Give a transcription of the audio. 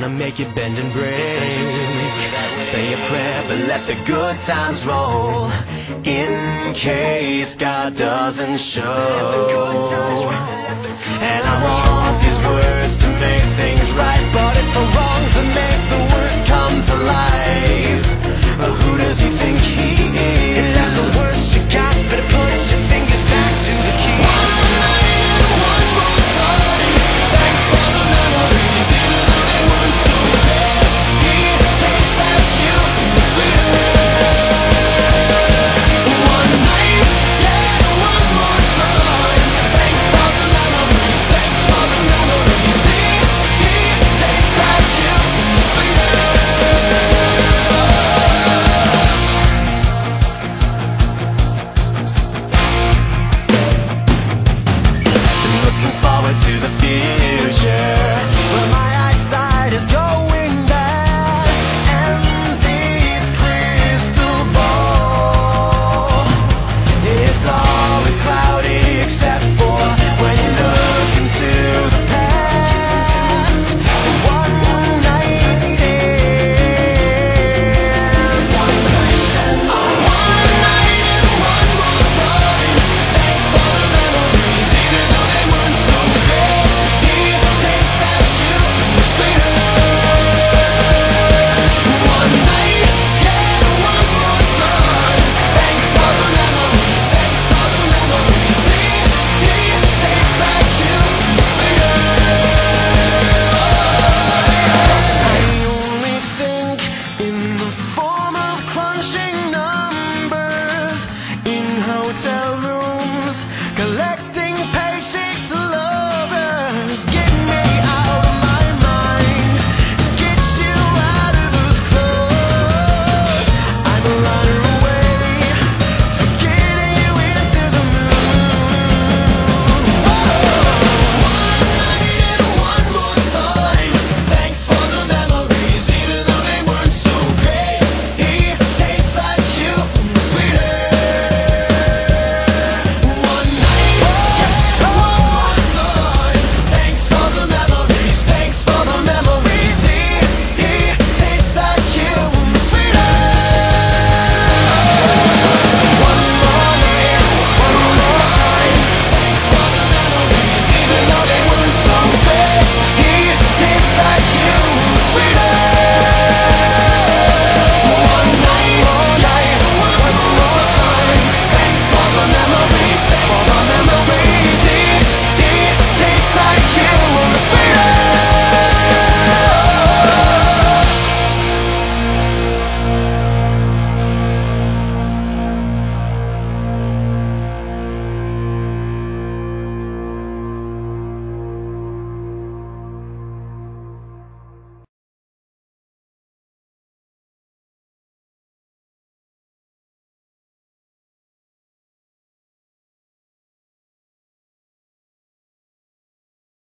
gonna make you bend and break. Say a prayer, but let the good times roll. In case God doesn't show. And I want